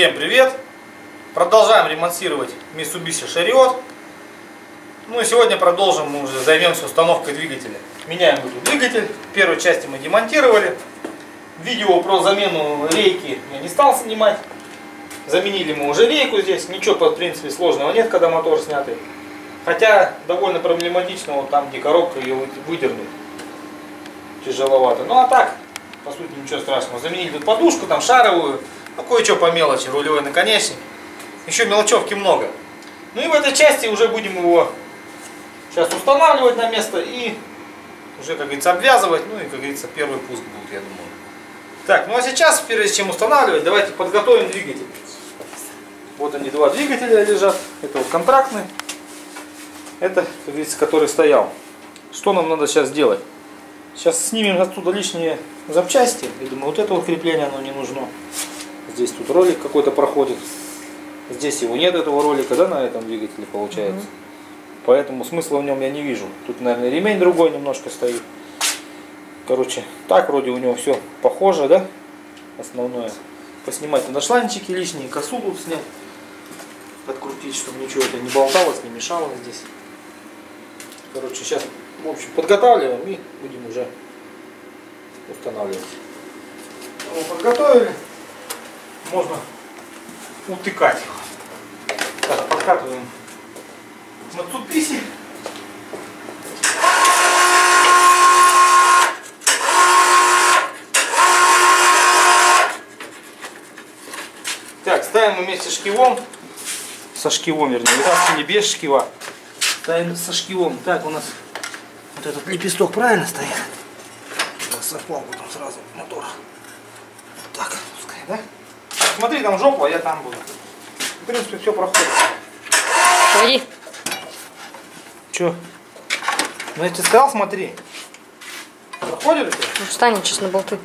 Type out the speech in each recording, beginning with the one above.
Всем привет! Продолжаем ремонтировать Mitsubishi Chariot. Ну и сегодня продолжим, мы уже займемся установкой двигателя. Меняем этот двигатель. В первой части мы демонтировали. Видео про замену рейки я не стал снимать. Заменили мы уже рейку здесь. Ничего, в принципе, сложного нет, когда мотор снятый. Хотя довольно проблематично, вот там, где коробка, ее выдернуть. Тяжеловато. Ну а так, по сути, ничего страшного. Заменили тут подушку, там шаровую. Ну, кое-что по мелочи, рулевой наконечник. Еще мелочевки много. Ну и в этой части уже будем его сейчас устанавливать на место и уже, как говорится, обвязывать. Ну и, как говорится, первый пуск будет, я думаю. Так, ну а сейчас, прежде чем устанавливать, давайте подготовим двигатель. Вот они, два двигателя лежат. Это вот контрактный. Это, как говорится, который стоял. Что нам надо сейчас сделать? Сейчас снимем оттуда лишние запчасти. Я думаю, вот это вот крепление оно не нужно. Здесь тут ролик какой-то проходит. Здесь его нет, этого ролика, да, на этом двигателе получается. Угу. Поэтому смысла в нем я не вижу. Тут, наверное, ремень другой немножко стоит. Короче, так вроде у него все похоже, да? Основное. Поснимать надо шланчики лишние, косу тут снять. Подкрутить, чтобы ничего это не болталось, не мешало здесь. Короче, сейчас, в общем, подготавливаем и будем уже устанавливать. Ну, подготовили. Можно утыкать. Так, подкатываем на Мацуписи. Так, ставим вместе шкивом. Со шкивом, вернее, вытаскивали без шкива. Ставим со шкивом. Так, у нас вот этот лепесток правильно стоит. Совпал потом сразу мотор. Так, пускай, да? Смотри, там жопа, а я там буду. В принципе, все проходит. Погоди. Че? Ну я тебе сказал, смотри. Проходит тебя? Ну встань сейчас на болты.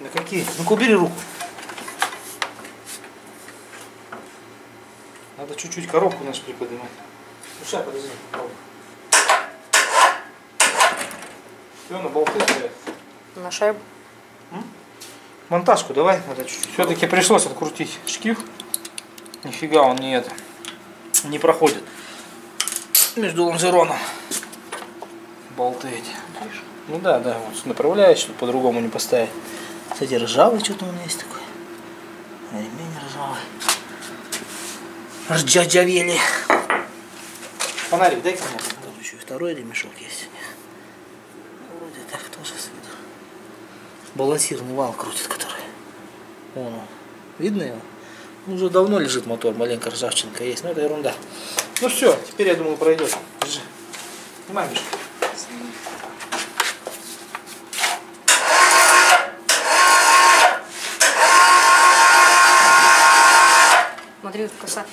На какие? Ну-ка убери руку. Надо чуть-чуть коробку наш приподнимать. Ну сейчас, подожди. Все, на болты стоят. На шайбу. Монтажку давай, чуть-чуть. Все-таки пришлось открутить шкив. Нифига он не это не проходит между лонжероном. Болты эти. Ну да, да, вот направляешь, чтобы по-другому не поставить. Кстати, ржавый что-то у меня есть такой. Ремень ржавый. Ржавели. Фонарик дай ко мне. Тут еще второй ремешок есть. Вроде так тоже с виду. Балансирный вал крутит, который. Вон он. Видно его? Уже давно лежит мотор, маленькая ржавчинка есть, но это ерунда. Ну все, теперь я думаю пройдет. Держи. Снимай. Смотри, коса.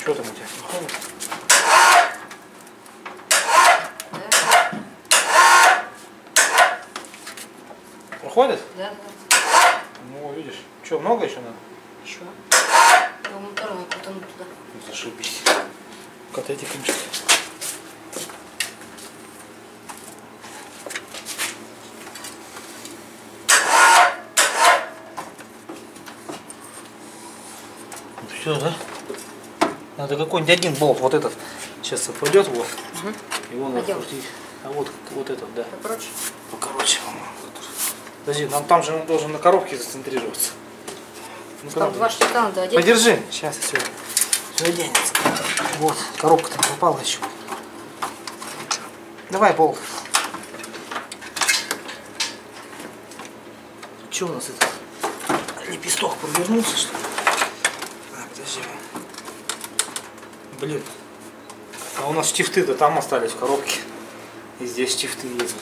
Что там у тебя? Проходит? Проходит? Да, да. Ну, видишь. Что, много еще надо? Еще. Его мотор надо крутануть туда. Зашибись. Катайте камешки. Все, да? Надо какой-нибудь один болт, вот этот. Сейчас отпадет, вот. Угу. Его надо Пойдем. крутить. А вот, вот этот, да. Покороче. Покороче, по-моему. Подожди, нам там же он должен на коробке зацентрироваться. Ну, два штука надо одеть. Подержи, сейчас все, все оденется. Вот, коробка там попала еще. Давай болт. Че у нас это? Лепесток провернулся, что ли? А, подожди. Блин. А у нас штифты-то там остались в коробке. И здесь штифты есть.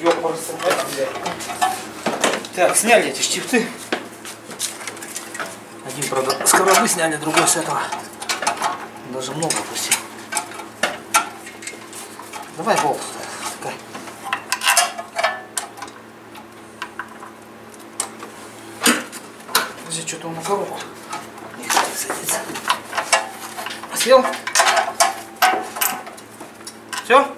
Ёпарасы, блядь. Так, сняли эти штифты. Один, правда, с коробы сняли, другой с этого. Даже много пустил. Давай болт. Подожди, что-то он на коробку. Не хочет садиться. Сел? Все?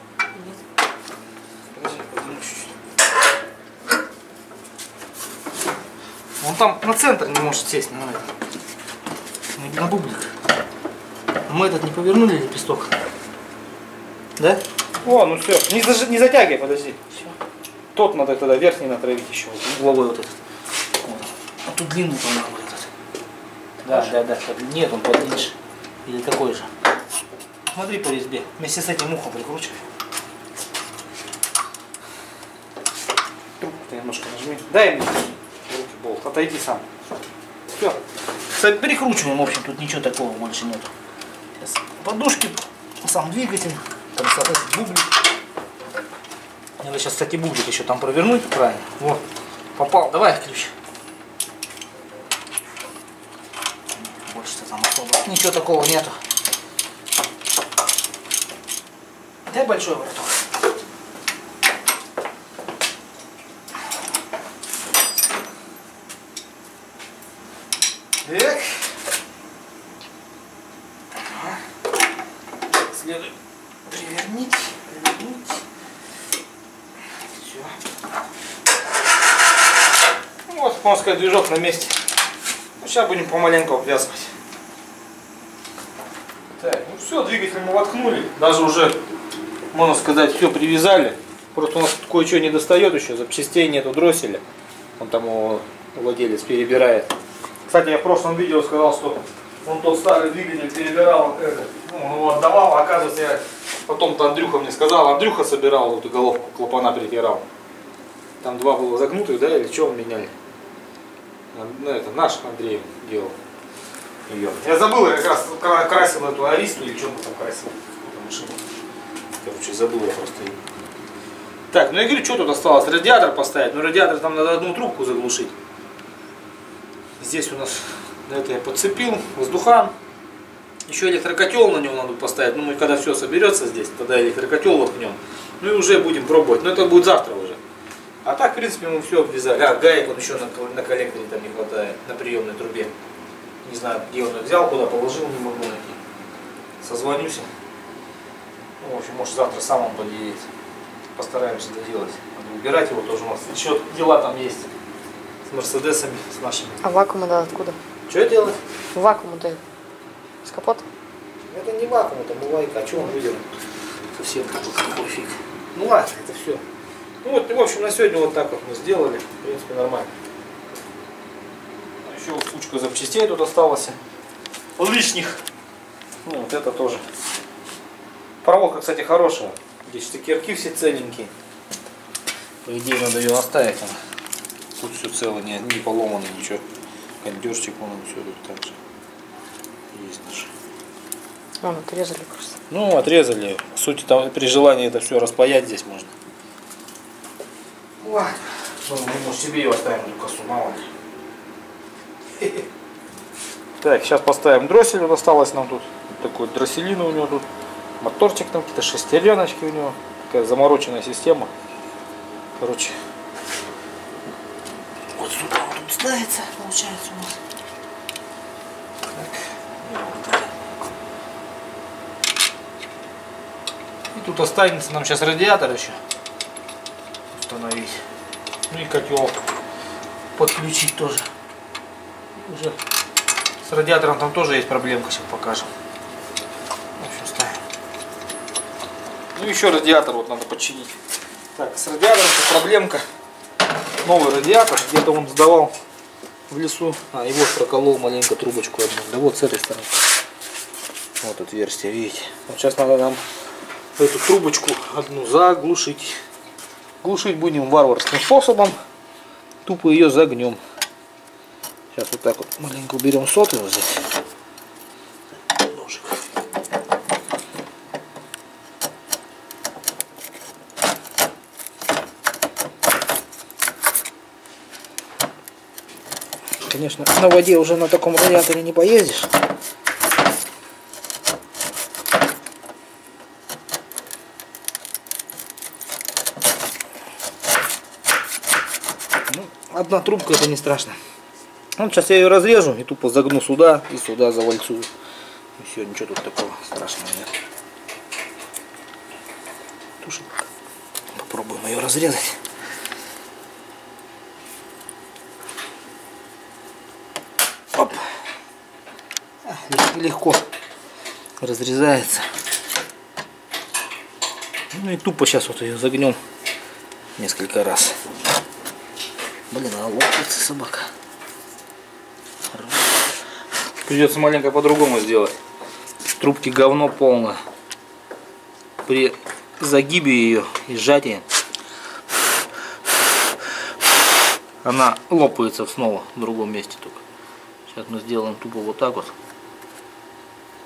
Он там на центр не может сесть, на, это. На- бублик. Мы этот не повернули лепесток. Да? О, ну все. Не, заж- не затягивай, подожди. Все. Тот надо тогда верхний натравить еще. Угловой вот этот. Вот. А тут длинный, по-моему, этот. Да, да, да. под- Нет, он подлиннее. Или такой же. Смотри по резьбе. Вместе с этим ухом прикручивай. Трубку-то немножко нажми. Дай мне руки болт. Отойди сам. Все. Перекручиваем, в общем, тут ничего такого больше нету. Сейчас подушки, сам двигатель, там, соответственно, бублик. Надо сейчас, кстати, бублик еще там провернуть правильно. Вот, попал. Давай ключ. Больше-то там особо ничего такого нету. Дай большой вороток. Так. Следует привернить. Все. Вот, можно сказать, движок на месте. Ну, сейчас будем помаленьку обвязывать. Так, ну все, двигатель мы воткнули. Даже уже, можно сказать, все привязали. Просто у нас кое-что не достает еще, запчастей нету дросселя. Он там его владелец перебирает. Кстати, я в прошлом видео сказал, что он тот старый двигатель перебирал, ну, он его отдавал, а оказывается, я потом-то Андрюха мне сказал, Андрюха собирал эту головку клапана притирал. Там два было загнутых, да, или что он меняли? Ну, это наш Андрей делал ее. Я забыл, я как раз кра- красил эту аристу или что он там красил. Короче, забыл я просто. Так, ну я говорю, что тут осталось? Радиатор поставить. Ну радиатор там надо одну трубку заглушить. Здесь у нас на это я подцепил воздухан. Еще электрокотел на него надо поставить. Ну, мы когда все соберется здесь, тогда электрокотел воткнем. Ну и уже будем пробовать. Но это будет завтра уже. А так, в принципе, мы все обвязали. А, гаек он еще на, на коллекторе там не хватает, на приемной трубе. Не знаю, где он их взял, куда положил, не могу найти. Созвонюсь. Ну, в общем, может завтра сам он подъедет. Постараемся доделать. Надо убирать его тоже у нас. Еще дела там есть. С Мерседесами, с нашими. А вакуум да откуда? Что делать? Вакуум-то с капота? Это не вакуум, это мылайка. А что он выдернул? Совсем какой фиг. Ну ладно, это все. Ну вот, в общем, на сегодня вот так вот мы сделали. В принципе, нормально. Еще кучка запчастей тут осталось. Лишних. Ну, вот это тоже. Проволока, кстати, хорошая. Здесь штекерки все целенькие. По идее, надо ее оставить. Тут все цело, не, не поломано ничего. Кондерчик, вон все тут так же. Есть. Вон, отрезали просто. Ну, отрезали. По сути, там при желании это все распаять здесь можно. Ладно. Ну, мы может, себе ее оставим, эту косу, мало ли. Так, сейчас поставим дроссель, вот осталось нам тут. Такой дросселин у него тут. Моторчик там, какие-то шестереночки у него. Такая замороченная система. Короче. Вот сюда вот тут ставится, получается у нас. Так. И тут останется нам сейчас радиатор еще установить. Ну и котел подключить тоже. Уже с радиатором там тоже есть проблемка, сейчас покажем. Ну еще радиатор вот надо починить. Так, с радиатором проблемка. Новый радиатор, где-то он сдавал в лесу. А, и вот проколол маленько трубочку одну. Да вот с этой стороны. Вот отверстие, видите. Вот сейчас надо нам эту трубочку одну заглушить. Глушить будем варварским способом. Тупо ее загнем. Сейчас вот так вот маленько уберем соты вот здесь. Ножик. Конечно, на воде уже на таком радиаторе не поездишь. Ну, одна трубка это не страшно. Вот сейчас я ее разрежу и тупо загну сюда и сюда завальцую. И все, ничего тут такого страшного нет. Тушим. Попробуем ее разрезать. Легко разрезается. Ну и тупо сейчас вот ее загнем несколько раз. Блин, она лопается собака. Придется маленько по-другому сделать. Трубки говно полное. При загибе ее и сжатии она лопается снова в другом месте только. Сейчас мы сделаем тупо вот так вот.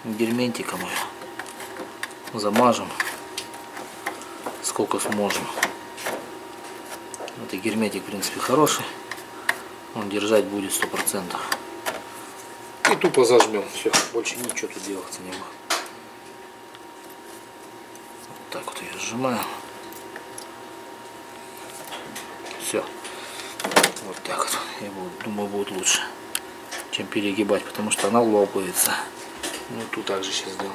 Герментиком ее замажем сколько сможем. Это герметик, в принципе, хороший. Он держать будет сто процентов. И тупо зажмем. Все, больше ничего тут делаться не. Вот так вот ее сжимаем. Все. Вот так вот. Я думаю, будет лучше, чем перегибать, потому что она лопается. Ну, тут также сейчас сделаем.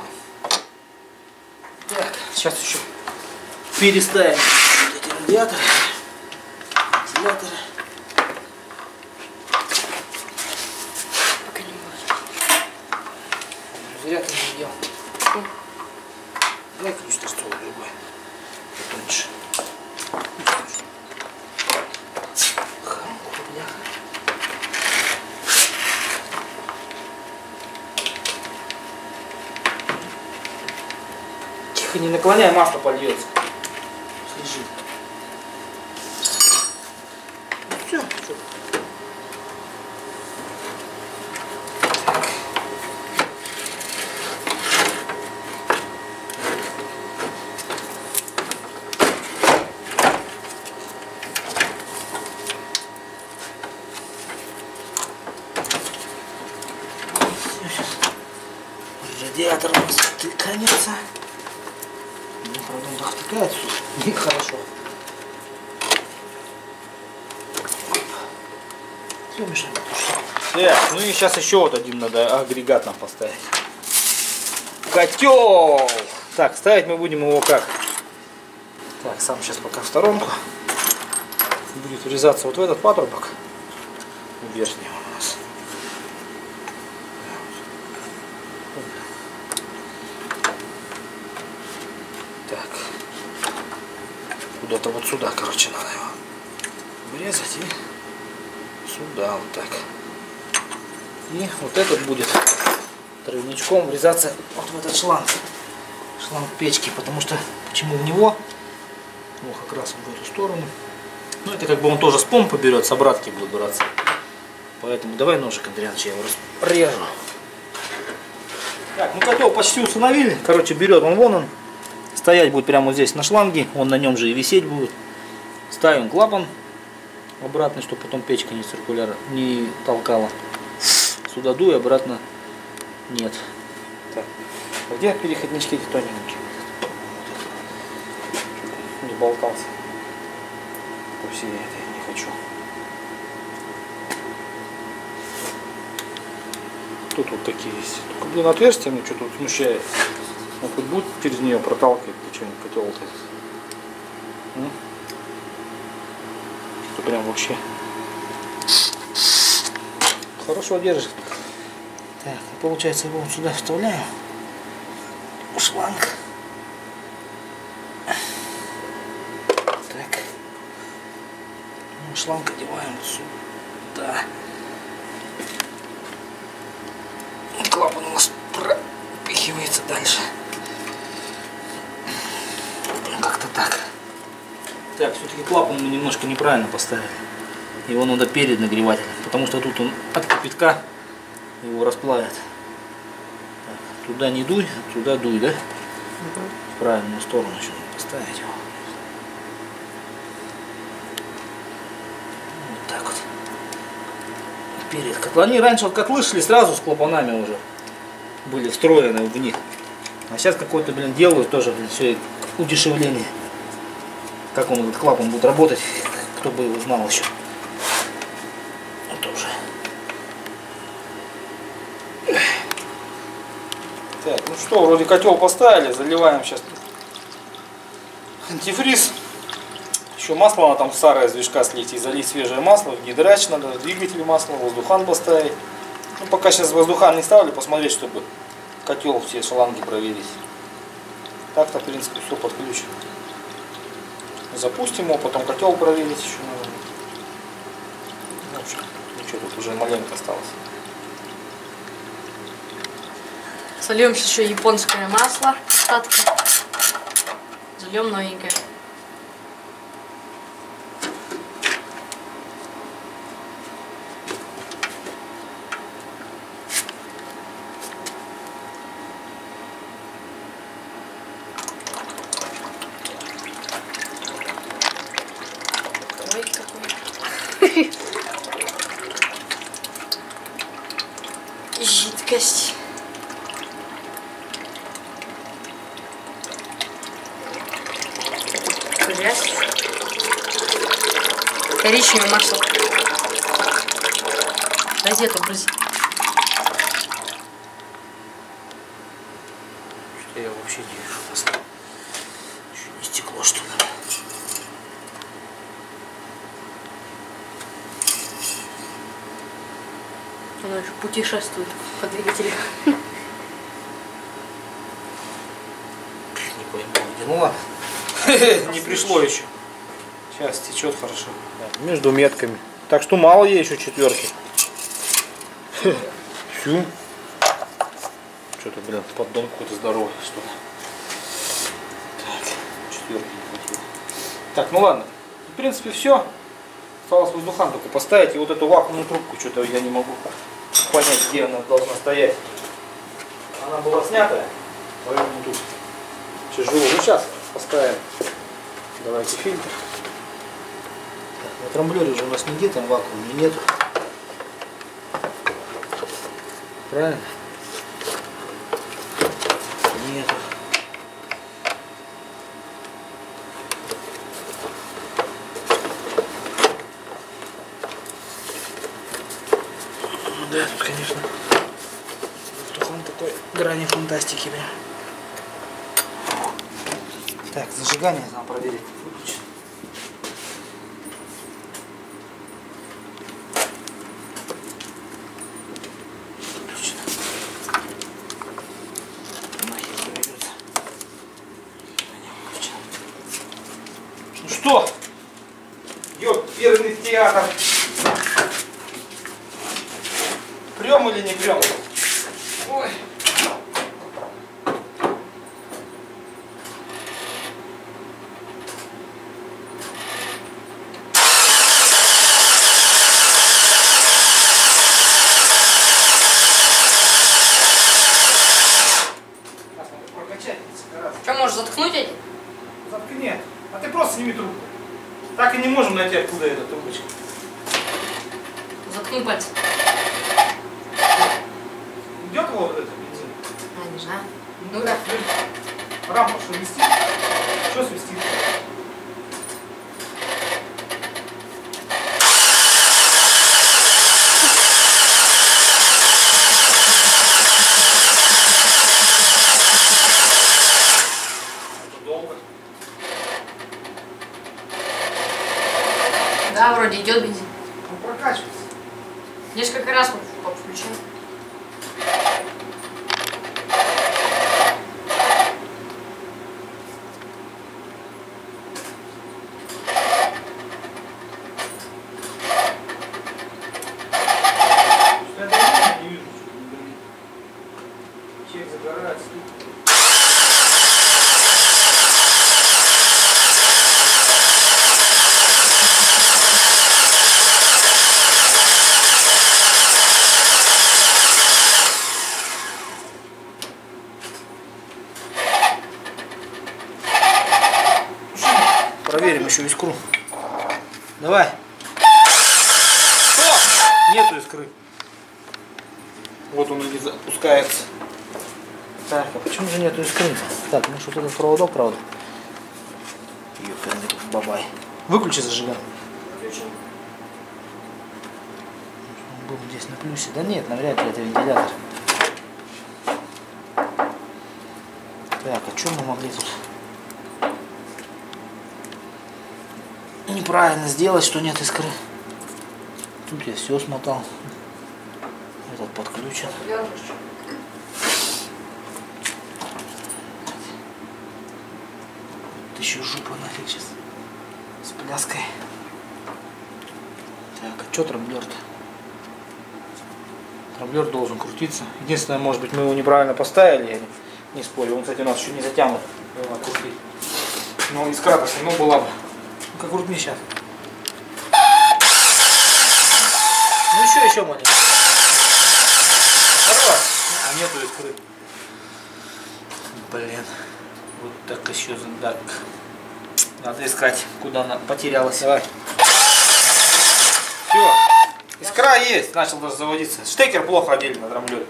Так, сейчас еще переставим вот эти радиаторы, вентиляторы. Пока не можешь. Зря ты не делал. Дай ключ на стол другой. Потоньше. Хоромка, бляха. Тихо, не наклоняй, масло польется. Слежит. Ну все, все. Радиатор у нас тыканется. Ну, правда, он так втыкается. Нехорошо. Все, мешаем. Так, ну и сейчас еще вот один надо агрегат нам поставить. Котел! Так, ставить мы будем его как? Так, сам сейчас пока в сторонку. Будет врезаться вот в этот патрубок. Верхний у нас. Так. Куда-то вот сюда, короче, надо его врезать и сюда вот так. И вот этот будет тройничком врезаться вот в этот шланг. Шланг печки, потому что почему в него? Вот как раз в эту сторону. Ну это как бы он тоже с помпы берет, с обратки будет браться. Поэтому давай ножик, Андреянович, я его режу. Так, ну котел почти установили. Короче, берет он вон он. Стоять будет прямо здесь на шланге. Он на нем же и висеть будет. Ставим клапан обратный, чтобы потом печка не циркуляр не толкала. Сюда дуй, обратно нет. Так. А где переходнички эти тоненькие? Не болтался. По всей этой не хочу. Тут вот такие есть. Только, блин, отверстие мне что-то вот смущает. Он хоть будет через нее проталкивать, почему котел вот этот. Прям вообще хорошо держит. Так, получается его вот сюда вставляем. Шланг. Так. Ну, Шланг одеваем вот сюда. Клапан у нас пропихивается дальше. Как-то так. Так, все-таки клапан мы немножко неправильно поставили. Его надо перед нагревателем, потому что тут он от кипятка его расплавит. Так, туда не дуй, туда дуй, да? В правильную сторону еще поставить его. Вот так вот. Перед котлом. Они раньше вот котлы шли сразу с клапанами уже. Были встроены в них. А сейчас какой-то, блин, делают тоже, блин, все удешевление. Как он, этот клапан будет работать, кто бы его знал еще. Вот уже. Так, ну что, вроде котел поставили, заливаем сейчас антифриз. Еще масло надо там старое из движка слить и залить свежее масло, в гидрач надо, двигатель масла, воздухан поставить. Ну, пока сейчас воздухан не ставлю, посмотреть, чтобы котел все шланги проверить. Так-то, в принципе, все подключено. Запустим его, потом котел проверить еще надо. Ну, в общем, ничего, тут уже маленько осталось. Сольем сейчас еще японское масло, остатки. Зальем новенькое. Газету брысь. Что я вообще не вижу. Еще не стекло, что ли? Оно еще путешествует по двигателю. Не пойму где. Ну ладно. Не пришло еще. Сейчас течет хорошо. Между метками. Так что мало ей еще четверки. Всю. Что-то, блин, поддон какой-то здоровый, что ли. Так, хватило. Так, ну ладно. В принципе, все. Осталось воздухан только поставить. И вот эту вакуумную трубку, что-то я не могу понять, где она должна стоять. Она была снятая, поэтому тут тяжело. Ну сейчас поставим. Давайте фильтр. На трамблере же у нас нигде там вакуума нету. Правильно? Нету. Ну Да, тут, конечно, воздухан такой грани фантастики, бля. Так, зажигание надо проверить. Он был здесь на плюсе. Да нет, навряд ли это вентилятор. Так, а что мы могли тут неправильно сделать, что нет искры? Тут я все смотал. Этот подключен. Тут еще жопа нафиг сейчас. С пляской. Что трамблер-то? Трамблер должен крутиться. Единственное, может быть, мы его неправильно поставили, я не, не спорю. Он, кстати, у нас еще не затянут. Но искра все равно была бы. Ну-ка, крутни сейчас. Ну еще, еще маленько. А нету искры. Блин. Вот так еще так. Надо искать, куда она потерялась. Давай. Все. Искра есть. Начал даже заводиться. Штекер плохо одели на трамблере.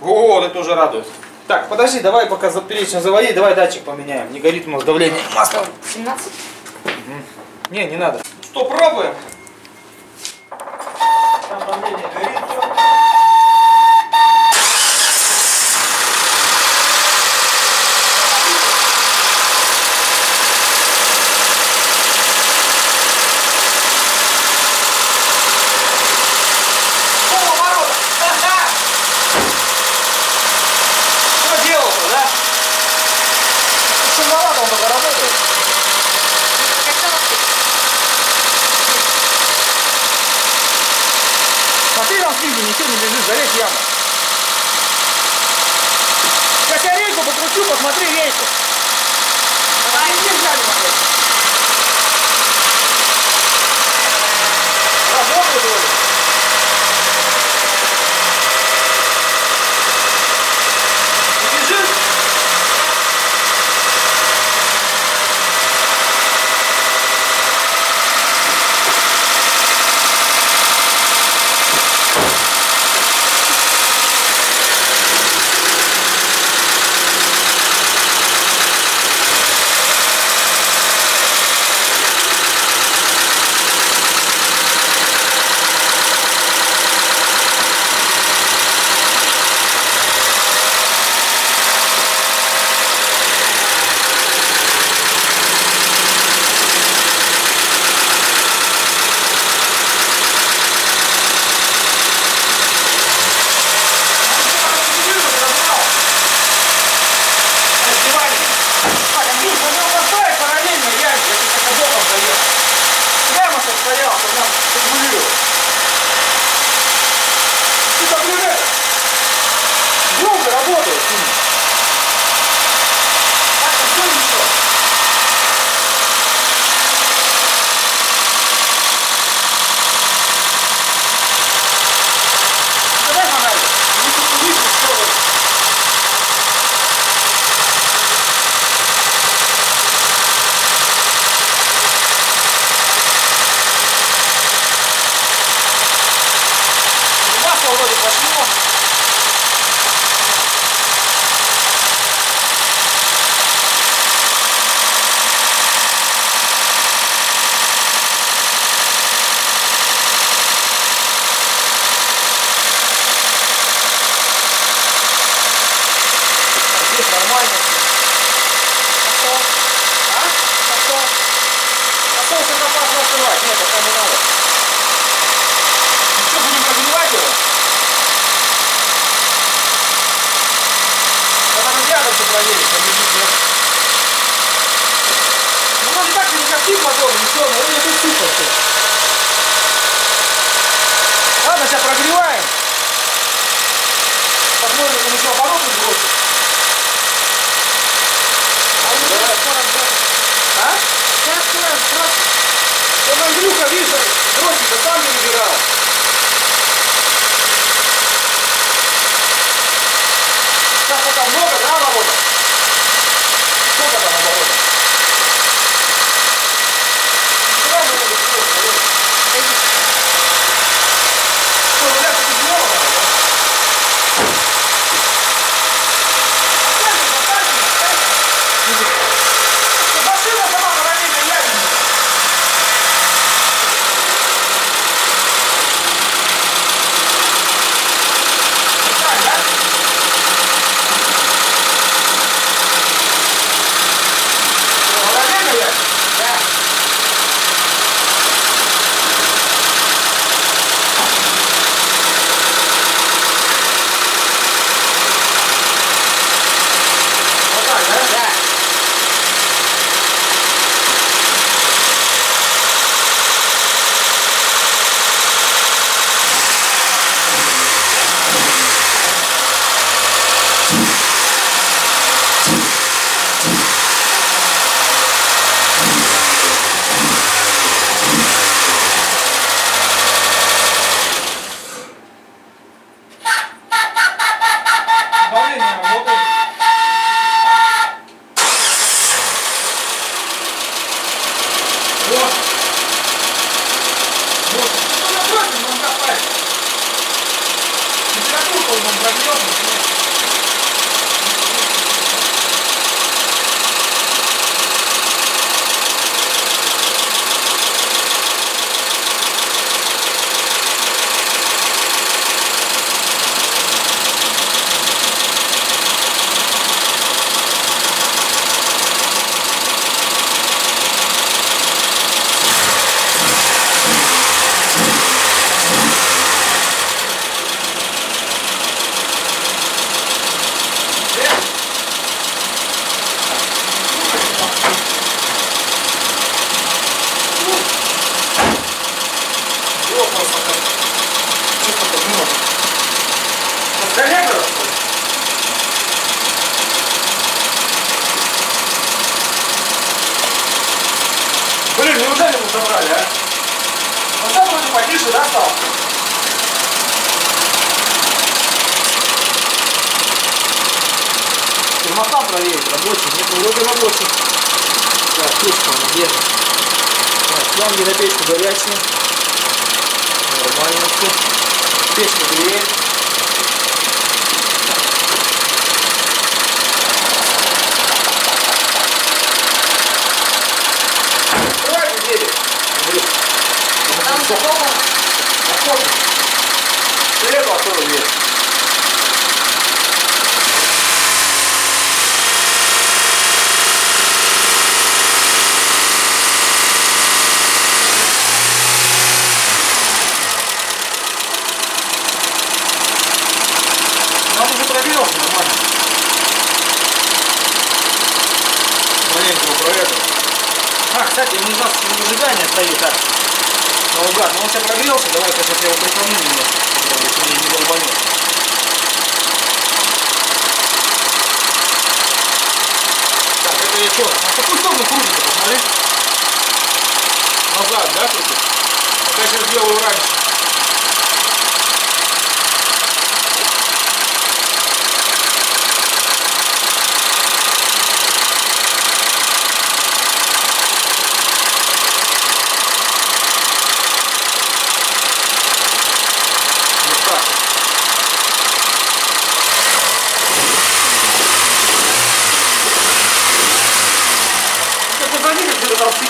О, это тоже радует. Так, подожди, давай пока заперечься заводи, давай датчик поменяем. Не горит у нас давление масла. 17? Не, не надо. Что, пробуем? Там давление горит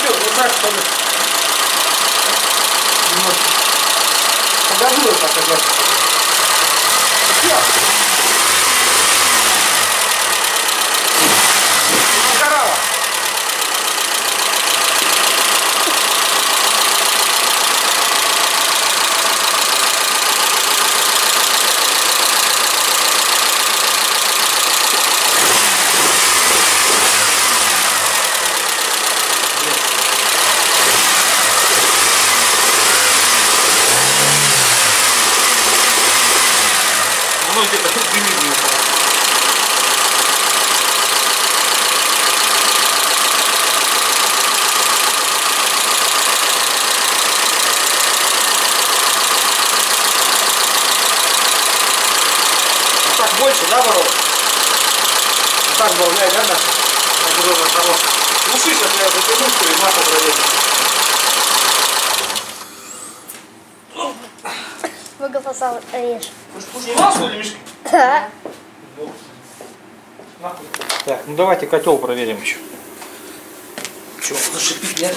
цветет, вот так, что ли. Немножко. Погожу так как раз. Всё. Сгорало. Оно где-то дымит не упало. Вот так больше, да, ворот? Вот так добавляй, да, Даша? Так, уже вот того. Глуши, сейчас я затяну, что и масло проверим. Много фасал режь. Снимал, что ли, Мишка? Да. Нахуй. Так, ну давайте котел проверим еще. Че, зашипит, нет?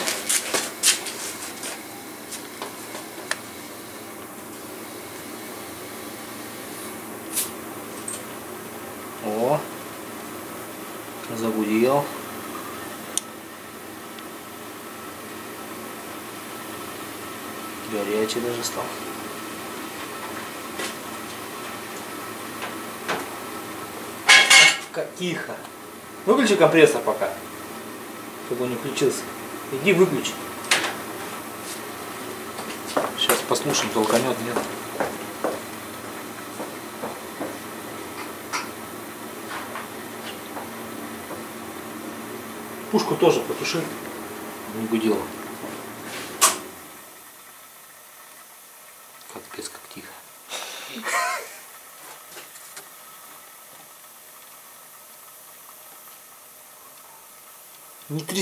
О, загудел. Горячий даже стал. Тихо. Выключи компрессор пока. Чтобы он не включился. Иди выключи. Сейчас послушаем, толканет, нет. Пушку тоже потуши. Не будила. Капец, как тихо.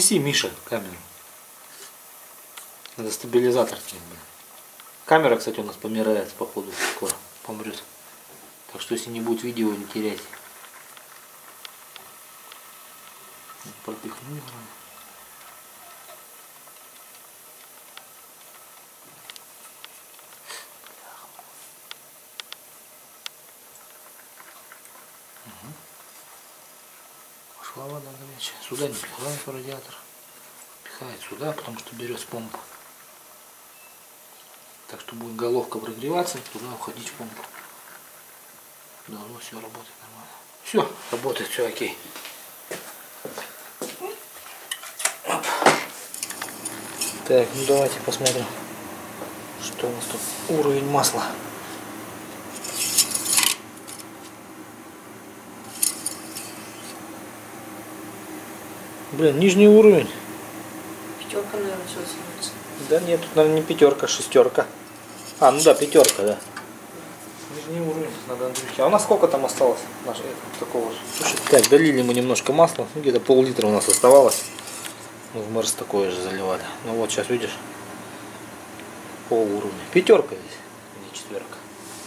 Не тряси, Миша, камеру. Надо стабилизатор. Камера, кстати, у нас помирает, походу, скоро помрет. Так что если не будет видео, не теряйте. Пропихну. Горячая. Сюда не пихает в радиатор. Пихает сюда, потому что берет с помпы. Так что будет головка прогреваться, туда уходить в помпу. Должно все работать нормально. Все, работает, все окей. Так, ну давайте посмотрим, что у нас тут уровень масла. Блин, нижний уровень. Пятерка, наверное, все оценивается. Да нет, тут, наверное, не пятерка, шестерка. А, ну да, пятерка, да. Нижний уровень надо Андрюхе. А у нас сколько там осталось? Наш, этого, такого же. Слушай, так, долили мы немножко масла. Ну, где-то пол-литра у нас оставалось. Ну, в Мерс такое же заливали. Ну вот, сейчас видишь. Пол уровня. Пятерка здесь, не четверка.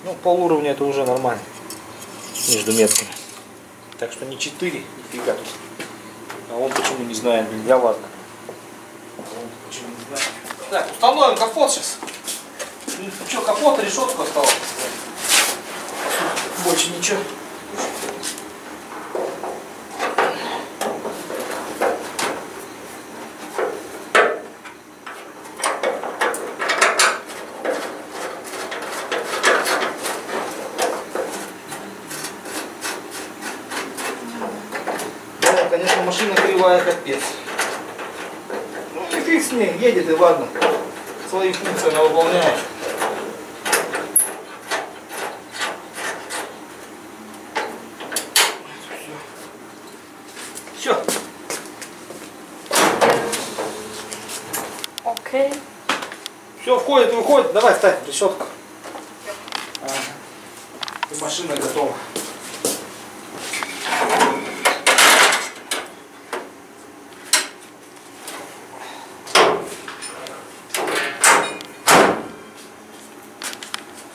Ну, пол уровня это уже нормально. Между метками. Так что не 4, нифига тут. А он почему не знает, я ладно. А он почему не знает. Так, установим капот сейчас. Ну что, капот, решетку осталось. Больше ничего. Да, конечно, машина кривая капец. Ну и фиг с ней, едет и ладно. Свои функции она выполняет. Все. Окей. Все входит, выходит. Давай ставь решетку. Ага. И машина готова.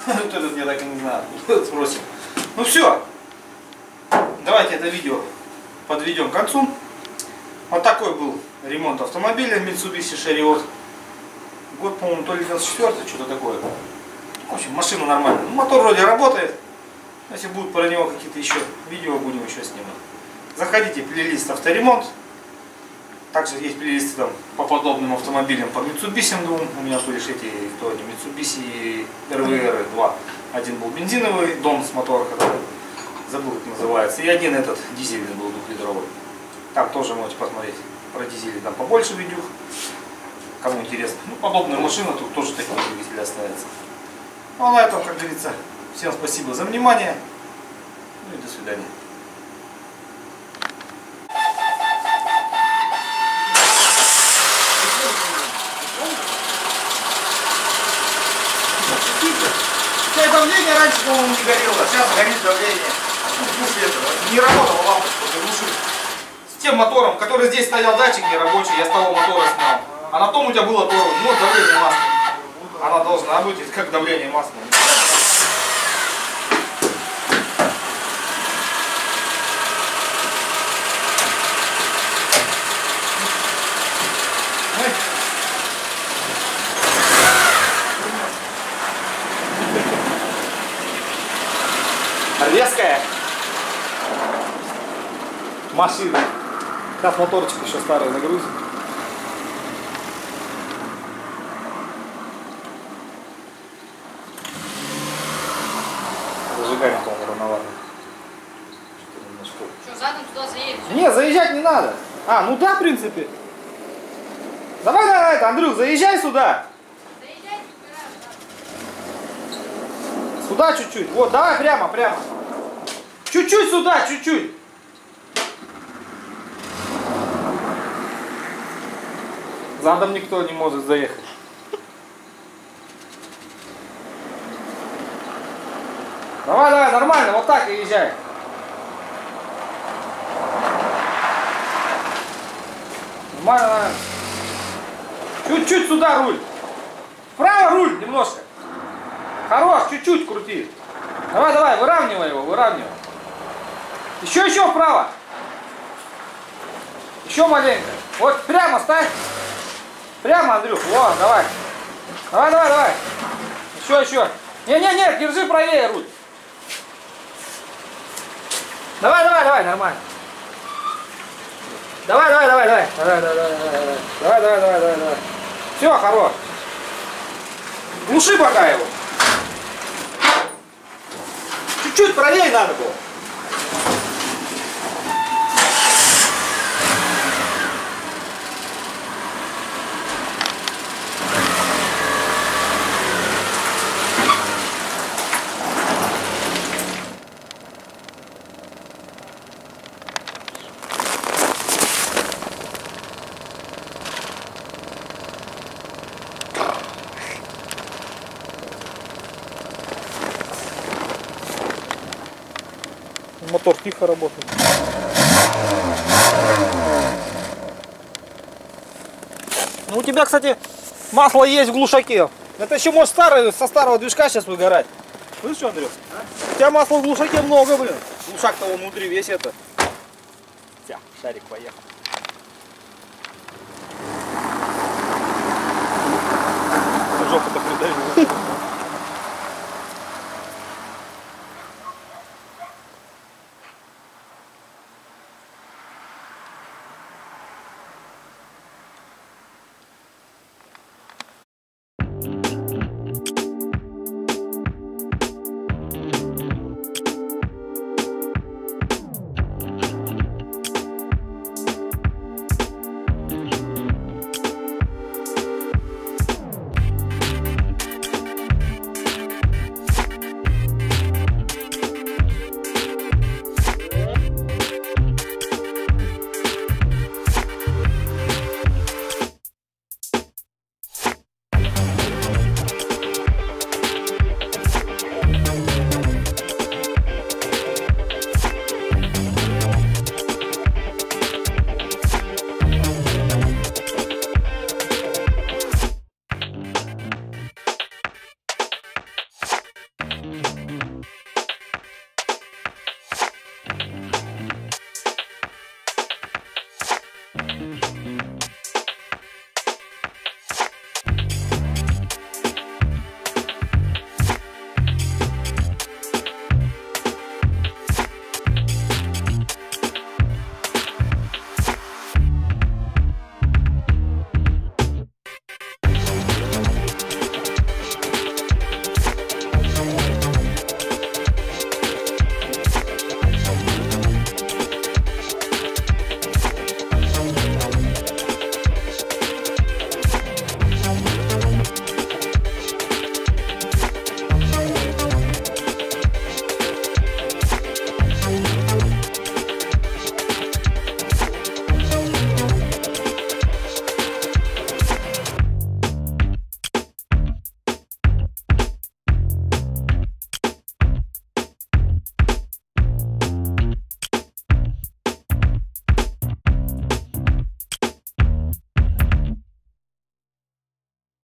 Вот этот я так и не знаю. Спросим. Ну все. Давайте это видео подведем к концу. Вот такой был ремонт автомобиля Mitsubishi Chariot. Год, по-моему, то ли 94 что-то такое. В общем, машина нормальная. Ну, мотор вроде работает. Если будут про него какие-то еще видео, будем еще снимать. Заходите в плейлист авторемонт. Также есть плейлисты там по подобным автомобилям, по Mitsubishi двум. У меня были эти, кто они, Mitsubishi RVR 2. Один был бензиновый, дом с мотора, который забыл как называется. И один этот дизельный был двухлитровый. Там тоже можете посмотреть про дизели, там побольше видео. Кому интересно. Ну, подобная машина, тут тоже такие двигатели оставятся. Ну, а на этом, как говорится, всем спасибо за внимание. Ну и до свидания. Сейчас давление раньше, по-моему, не горело, сейчас горит давление. Ну, не работала лампочка, заглушили. С тем мотором, который здесь стоял датчик нерабочий, я с того мотора снял. А на том у тебя было торо, ну вот давление масла. Она должна быть, как давление масла. Резкая машина. Сейчас моторчик еще старый нагрузим. Зажигание, по-моему, рановато. Что, задом туда заедешь? Не, заезжать не надо. А, ну да, в принципе. Давай, давай, это, Андрюх, заезжай сюда. Заезжай, Сюда чуть-чуть. Вот, давай прямо, прямо. Чуть-чуть сюда, чуть-чуть. Задом никто не может заехать. Давай, давай, нормально, вот так и езжай. Нормально. Чуть-чуть сюда руль. Вправо руль немножко. Хорош, чуть-чуть крути. Давай, давай, выравнивай его, выравнивай. Еще, еще вправо. Еще маленько. Вот прямо ставь. Прямо, Андрюх. Во, давай. Давай, давай, давай. Еще, еще. Не, не, не, держи правее руль. Давай, давай, давай, нормально. Давай, давай, давай. Давай, давай, давай, давай, давай. Давай, давай, давай, давай, давай. Все, хорош. Глуши пока его. Чуть-чуть правее надо было. Тихо работает. Ну, у тебя, кстати, масло есть в глушаке. Это еще может старый, со старого движка сейчас выгорать. Слышишь, Андрюх? У тебя масла в глушаке много, блин. Глушак-то внутри весь это. Вся, шарик поехал. Жопу-то придавил.